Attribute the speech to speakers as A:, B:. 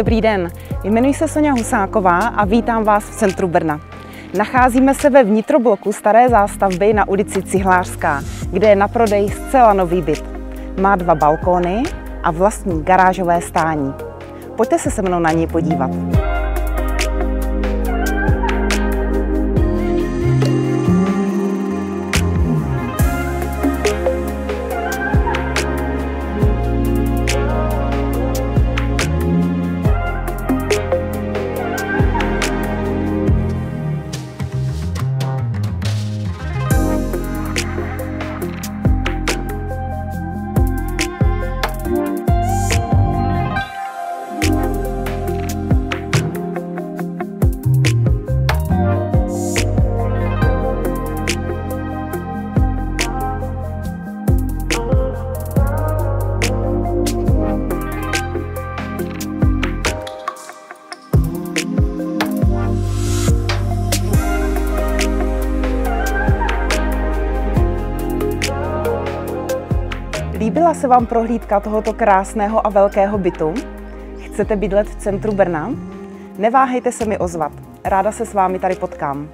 A: Dobrý den, jmenuji se Sonja Husáková a vítám vás v centru Brna. Nacházíme se ve vnitrobloku staré zástavby na ulici Cihlářská, kde je na prodej zcela nový byt. Má dva balkóny a vlastní garážové stání. Pojďte se se mnou na něj podívat. Líbila se vám prohlídka tohoto krásného a velkého bytu? Chcete bydlet v centru Brna? Neváhejte se mi ozvat. Ráda se s vámi tady potkám.